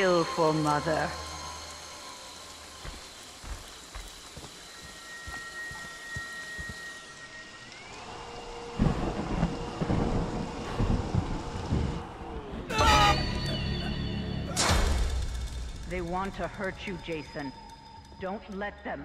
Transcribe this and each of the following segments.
For mother. They want to hurt you, Jason. Don't let them.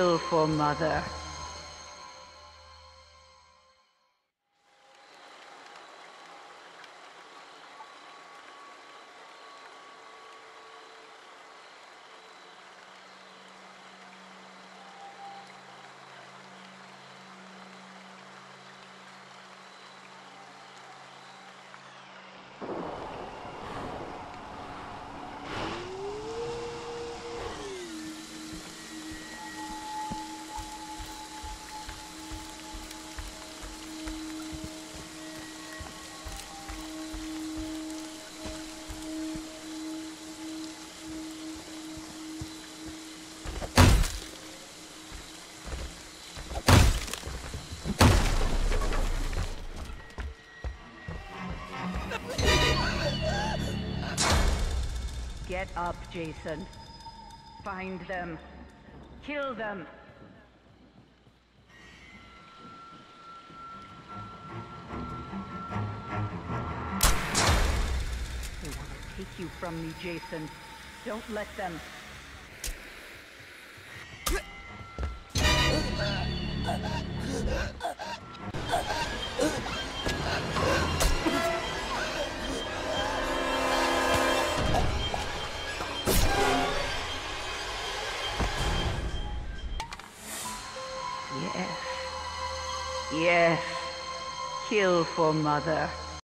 Kill for mother. Get up, Jason. Find them. Kill them. They want to take you from me, Jason. Don't let them. For mother.